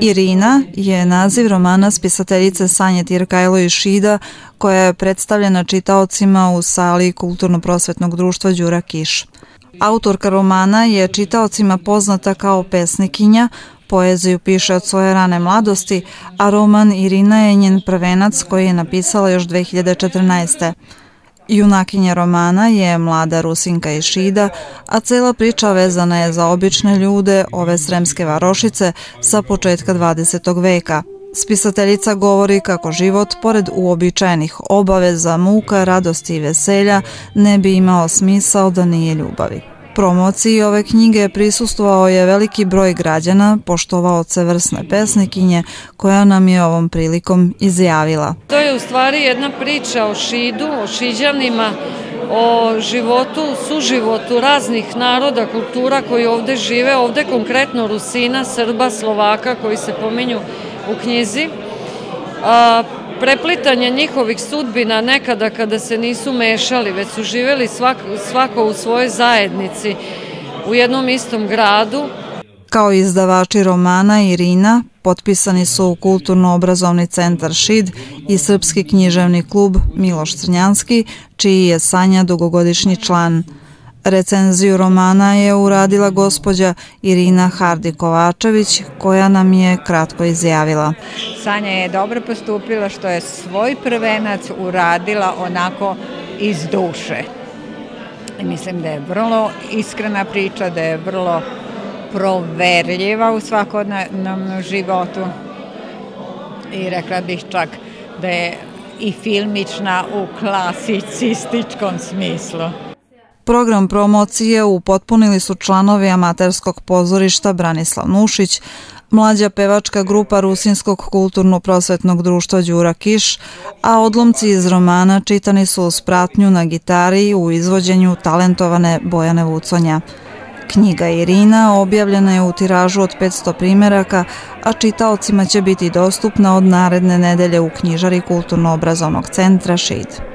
Irina je naziv romana spisateljice Sanje Tirkajlo i Šida koja je predstavljena čitaocima u sali Kulturno-prosvetnog društva Đura Kiš. Autorka romana je čitaocima poznata kao pesnikinja, poeziju piše od svoje rane mladosti, a roman Irina je njen prvenac koji je napisala još 2014. Junakinja romana je mlada Rusinka iz Šida, a cela priča vezana je za obične ljude ove sremske varošice sa početka 20. veka. Spisateljica govori kako život, pored uobičajenih obaveza, muka, radosti i veselja, ne bi imao smisao da nije ljubavi. Promociji ove knjige prisustvovao je veliki broj građana, poštovaoce vrsne pesnikinje, koja nam je ovom prilikom izjavila. To je u stvari jedna priča o Šidu, o Šiđanima, o životu, suživotu raznih naroda, kultura koji ovde žive, ovde konkretno Rusina, Srba, Slovaka koji se pominju u knjizi. Preplitanje njihovih sudbina nekada kada se nisu mešali, već su živeli svako, svako u svojoj zajednici u jednom istom gradu. Kao izdavači romana Irina, potpisani su u Kulturno-obrazovni centar ŠID i Srpski književni klub Miloš Crnjanski, čiji je Sanja dugogodišnji član. Recenziju romana je uradila gospođa Irina Hardi-Kovačević, koja nam je kratko izjavila. Sanja je dobro postupila što je svoj prvenac uradila onako iz duše. Mislim da je vrlo iskrena priča, da je vrlo proverljiva u svakodnevnom životu. I rekla bih čak da je i filmična u klasicističkom smislu. Program promocije upotpunili su članovi amaterskog pozorišta Branislav Nušić, mlađa pevačka grupa Rusinskog kulturno-prosvetnog društva Đura Kiš, a odlomci iz romana čitani su uz pratnju na gitari u izvođenju talentovane Bojane Vuconja. Knjiga Irina objavljena je u tiražu od 500 primeraka, a čitaocima će biti dostupna od naredne nedelje u knjižari Kulturno-obrazovnog centra ŠID.